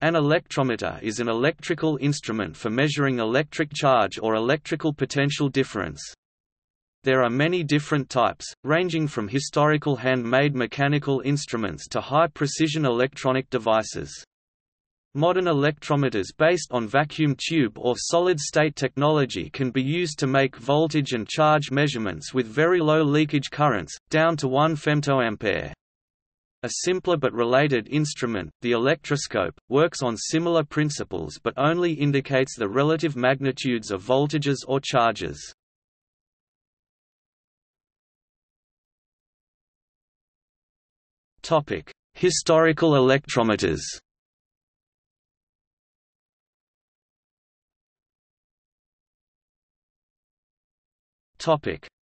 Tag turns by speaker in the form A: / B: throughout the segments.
A: An electrometer is an electrical instrument for measuring electric charge or electrical potential difference. There are many different types, ranging from historical hand-made mechanical instruments to high-precision electronic devices. Modern electrometers based on vacuum tube or solid-state technology can be used to make voltage and charge measurements with very low leakage currents, down to 1 femtoampere. A simpler but related instrument, the electroscope, works on similar principles but only indicates the relative magnitudes of voltages or charges. Historical electrometers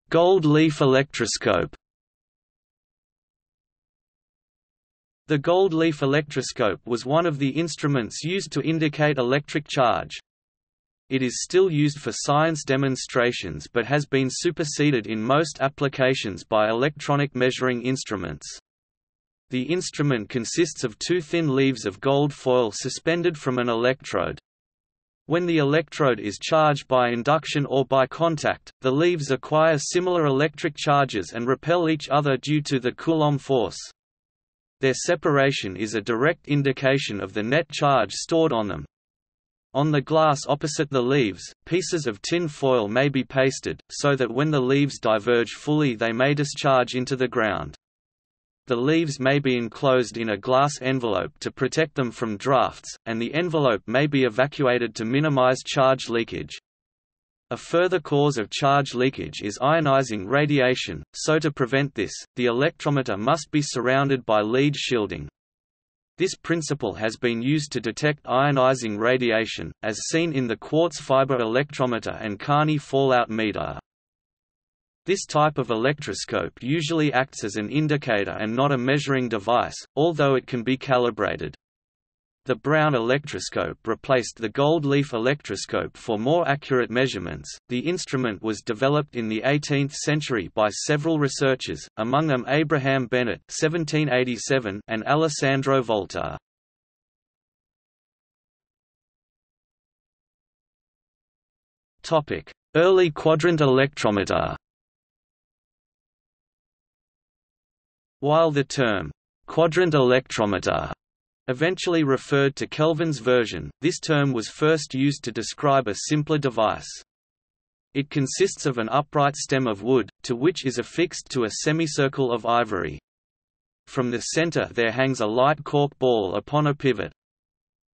A: Gold leaf electroscope The gold leaf electroscope was one of the instruments used to indicate electric charge. It is still used for science demonstrations but has been superseded in most applications by electronic measuring instruments. The instrument consists of two thin leaves of gold foil suspended from an electrode. When the electrode is charged by induction or by contact, the leaves acquire similar electric charges and repel each other due to the Coulomb force. Their separation is a direct indication of the net charge stored on them. On the glass opposite the leaves, pieces of tin foil may be pasted, so that when the leaves diverge fully they may discharge into the ground. The leaves may be enclosed in a glass envelope to protect them from drafts, and the envelope may be evacuated to minimize charge leakage. A further cause of charge leakage is ionizing radiation, so to prevent this, the electrometer must be surrounded by lead shielding. This principle has been used to detect ionizing radiation, as seen in the quartz fiber electrometer and Kearny fallout meter. This type of electroscope usually acts as an indicator and not a measuring device, although it can be calibrated. The Braun electroscope replaced the gold leaf electroscope for more accurate measurements. The instrument was developed in the 18th century by several researchers, among them Abraham Bennett (1787) and Alessandro Volta. Topic: Early quadrant electrometer. While the term quadrant electrometer Eventually referred to Kelvin's version, this term was first used to describe a simpler device. It consists of an upright stem of wood, to which is affixed to a semicircle of ivory. From the center there hangs a light cork ball upon a pivot.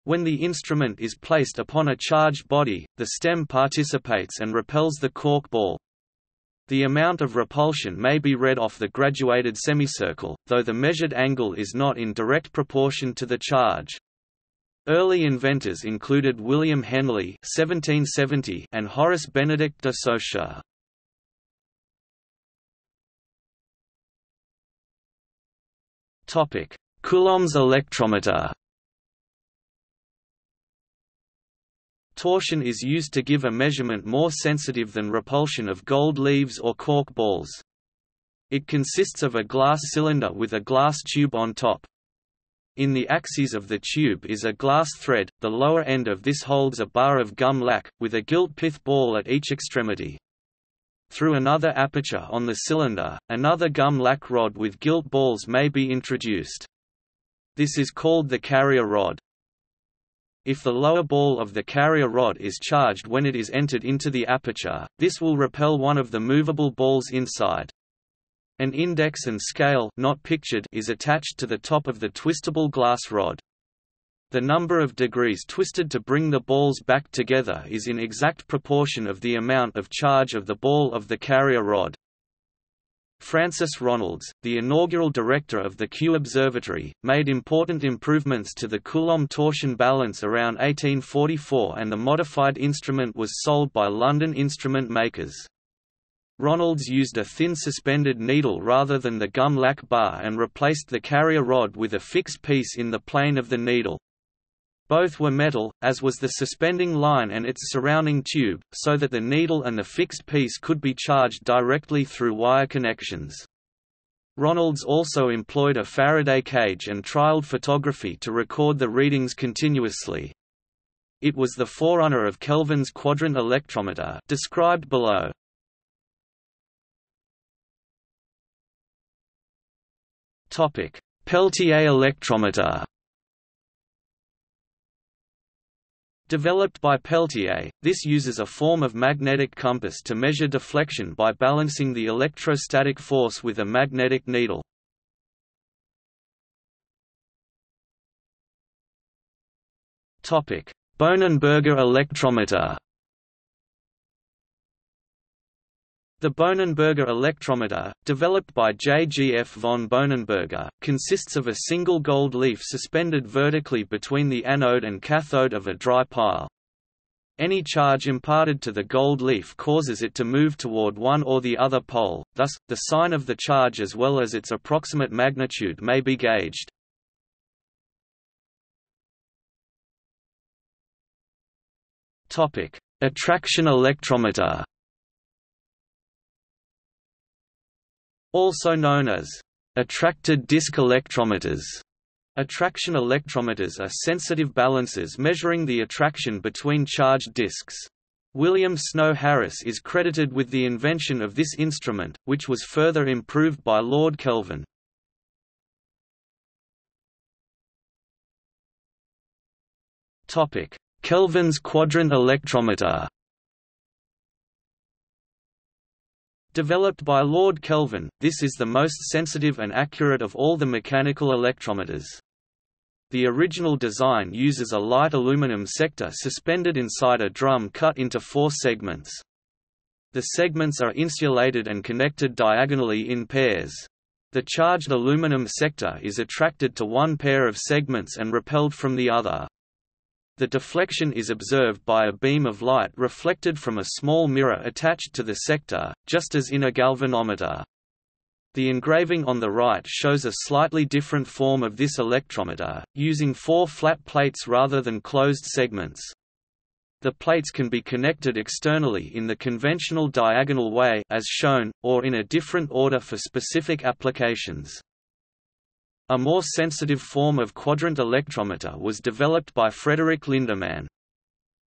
A: When the instrument is placed upon a charged body, the stem participates and repels the cork ball. The amount of repulsion may be read off the graduated semicircle, though the measured angle is not in direct proportion to the charge. Early inventors included William Henley (1770) and Horace Benedict de Saussure. Topic: Coulomb's electrometer. Torsion is used to give a measurement more sensitive than repulsion of gold leaves or cork balls. It consists of a glass cylinder with a glass tube on top. In the axis of the tube is a glass thread, the lower end of this holds a bar of gum lac, with a gilt pith ball at each extremity. Through another aperture on the cylinder, another gum lac rod with gilt balls may be introduced. This is called the carrier rod. If the lower ball of the carrier rod is charged when it is entered into the aperture, this will repel one of the movable balls inside. An index and scale not pictured is attached to the top of the twistable glass rod. The number of degrees twisted to bring the balls back together is in exact proportion of the amount of charge of the ball of the carrier rod. Francis Ronalds, the inaugural director of the Kew Observatory, made important improvements to the Coulomb torsion balance around 1844 and the modified instrument was sold by London instrument makers. Ronalds used a thin suspended needle rather than the gum lac bar and replaced the carrier rod with a fixed piece in the plane of the needle. Both were metal, as was the suspending line and its surrounding tube, so that the needle and the fixed piece could be charged directly through wire connections. Ronalds also employed a Faraday cage and trialed photography to record the readings continuously. It was the forerunner of Kelvin's quadrant electrometer described below. Peltier electrometer Developed by Peltier, this uses a form of magnetic compass to measure deflection by balancing the electrostatic force with a magnetic needle. Bohnenberger electrometer The Bohnenberger electrometer, developed by J. G. F. von Bohnenberger, consists of a single gold leaf suspended vertically between the anode and cathode of a dry pile. Any charge imparted to the gold leaf causes it to move toward one or the other pole, thus, the sign of the charge as well as its approximate magnitude may be gauged. Attraction electrometer Also known as attracted disk electrometers. Attraction electrometers are sensitive balances measuring the attraction between charged disks. William Snow Harris is credited with the invention of this instrument, which was further improved by Lord Kelvin. Kelvin's quadrant electrometer Developed by Lord Kelvin, this is the most sensitive and accurate of all the mechanical electrometers. The original design uses a light aluminum sector suspended inside a drum cut into four segments. The segments are insulated and connected diagonally in pairs. The charged aluminum sector is attracted to one pair of segments and repelled from the other. The deflection is observed by a beam of light reflected from a small mirror attached to the sector, just as in a galvanometer. The engraving on the right shows a slightly different form of this electrometer, using four flat plates rather than closed segments. The plates can be connected externally in the conventional diagonal way as shown, or in a different order for specific applications. A more sensitive form of quadrant electrometer was developed by Frederick Lindemann.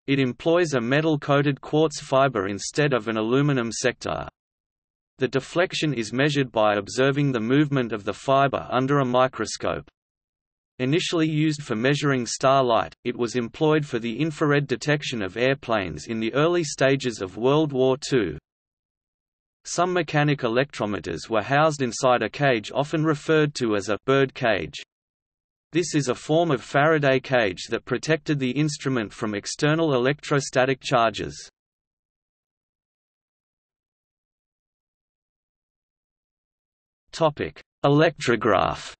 A: It employs a metal-coated quartz fiber instead of an aluminum sector. The deflection is measured by observing the movement of the fiber under a microscope. Initially used for measuring starlight, it was employed for the infrared detection of airplanes in the early stages of World War II. Some mechanic electrometers were housed inside a cage often referred to as a bird cage. This is a form of Faraday cage that protected the instrument from external electrostatic charges. Topic: Electrograph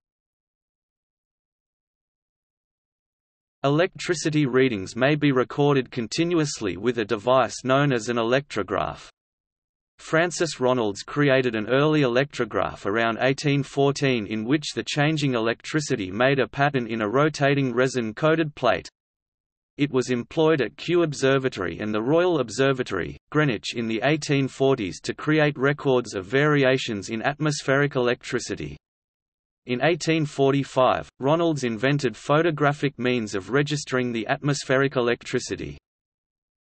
A: Electricity readings may be recorded continuously with a device known as an electrograph. Francis Ronalds created an early electrograph around 1814 in which the changing electricity made a pattern in a rotating resin-coated plate. It was employed at Kew Observatory and the Royal Observatory, Greenwich in the 1840s to create records of variations in atmospheric electricity. In 1845, Ronalds invented photographic means of registering the atmospheric electricity.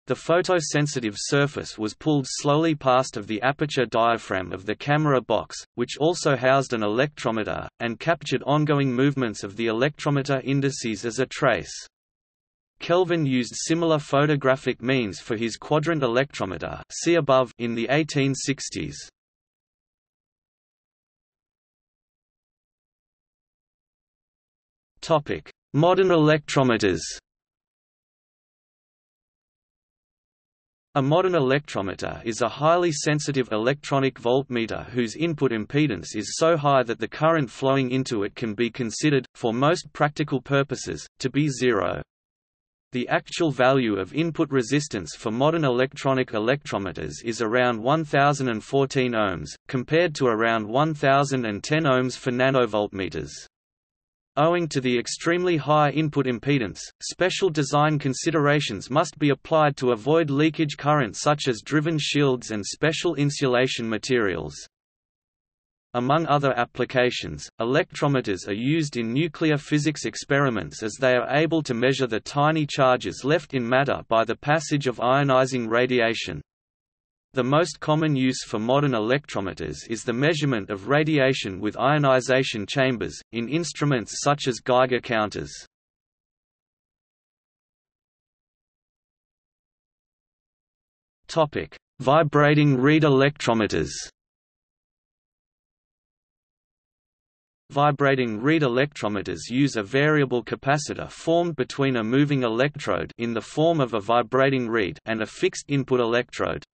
A: The photosensitive surface was pulled slowly past of the aperture diaphragm of the camera box, which also housed an electrometer, and captured ongoing movements of the electrometer indices as a trace. Kelvin used similar photographic means for his quadrant electrometer see above in the 1860s. Modern electrometers A modern electrometer is a highly sensitive electronic voltmeter whose input impedance is so high that the current flowing into it can be considered, for most practical purposes, to be zero. The actual value of input resistance for modern electronic electrometers is around 1014 ohms, compared to around 1010 ohms for nanovoltmeters. Owing to the extremely high input impedance, special design considerations must be applied to avoid leakage current such as driven shields and special insulation materials. Among other applications, electrometers are used in nuclear physics experiments as they are able to measure the tiny charges left in matter by the passage of ionizing radiation. The most common use for modern electrometers is the measurement of radiation with ionization chambers, in instruments such as Geiger counters. Vibrating reed electrometers Vibrating reed electrometers use a variable capacitor formed between a moving electrode in the form of a vibrating reed and a fixed input electrode.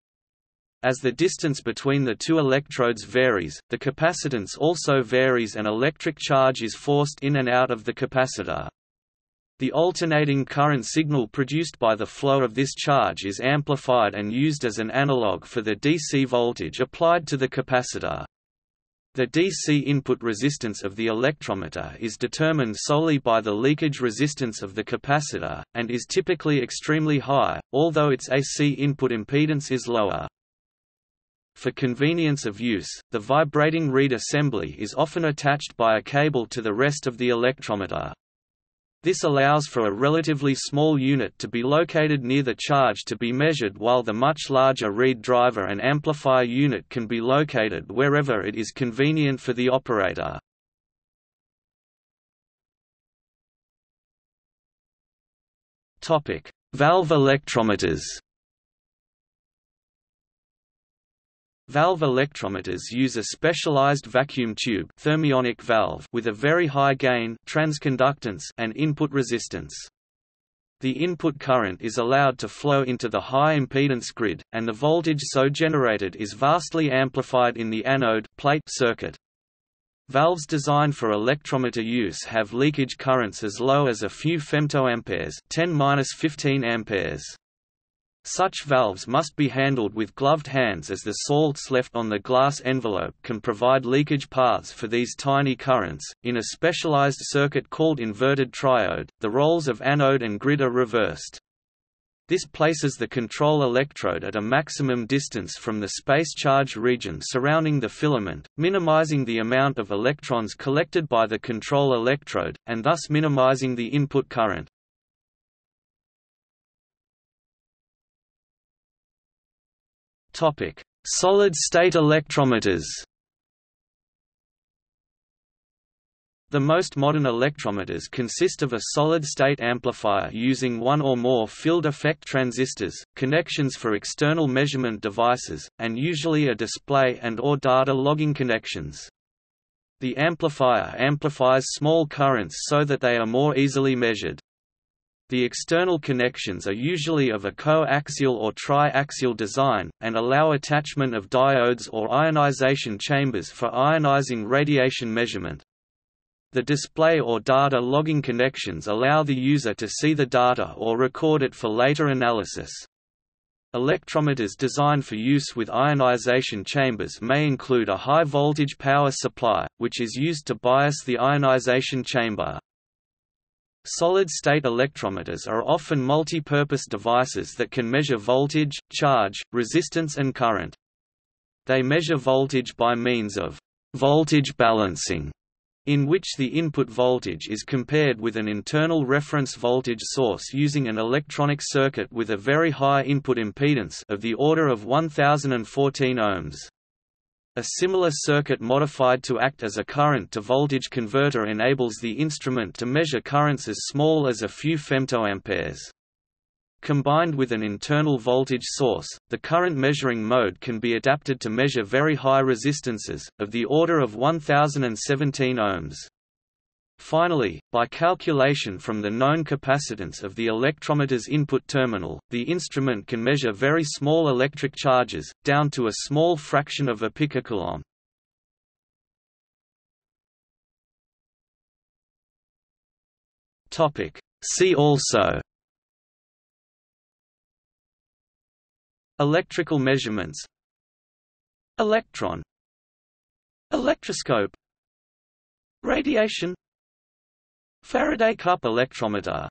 A: As the distance between the two electrodes varies, the capacitance also varies and electric charge is forced in and out of the capacitor. The alternating current signal produced by the flow of this charge is amplified and used as an analog for the DC voltage applied to the capacitor. The DC input resistance of the electrometer is determined solely by the leakage resistance of the capacitor, and is typically extremely high, although its AC input impedance is lower. For convenience of use, the vibrating reed assembly is often attached by a cable to the rest of the electrometer. This allows for a relatively small unit to be located near the charge to be measured while the much larger reed driver and amplifier unit can be located wherever it is convenient for the operator. Valve electrometers Valve electrometers use a specialized vacuum tube thermionic valve with a very high gain transconductance and input resistance. The input current is allowed to flow into the high impedance grid, and the voltage so generated is vastly amplified in the anode plate circuit. Valves designed for electrometer use have leakage currents as low as a few femtoamperes 10-15 amperes. Such valves must be handled with gloved hands as the salts left on the glass envelope can provide leakage paths for these tiny currents. In a specialized circuit called inverted triode, the roles of anode and grid are reversed. This places the control electrode at a maximum distance from the space charge region surrounding the filament, minimizing the amount of electrons collected by the control electrode, and thus minimizing the input current. Topic: Solid-state electrometers. The most modern electrometers consist of a solid-state amplifier using one or more field effect transistors, connections for external measurement devices, and usually a display and or data logging connections. The amplifier amplifies small currents so that they are more easily measured. The external connections are usually of a coaxial or triaxial design, and allow attachment of diodes or ionization chambers for ionizing radiation measurement. The display or data logging connections allow the user to see the data or record it for later analysis. Electrometers designed for use with ionization chambers may include a high-voltage power supply, which is used to bias the ionization chamber. Solid-state electrometers are often multi-purpose devices that can measure voltage, charge, resistance and current. They measure voltage by means of voltage balancing, in which the input voltage is compared with an internal reference voltage source using an electronic circuit with a very high input impedance of the order of 1014 ohms. A similar circuit modified to act as a current-to-voltage converter enables the instrument to measure currents as small as a few femtoamperes. Combined with an internal voltage source, the current measuring mode can be adapted to measure very high resistances, of the order of 1017 ohms. Finally, by calculation from the known capacitance of the electrometer's input terminal, the instrument can measure very small electric charges, down to a small fraction of a picocoulomb. See also Electrical measurements Electron Electroscope Radiation Faraday cup electrometer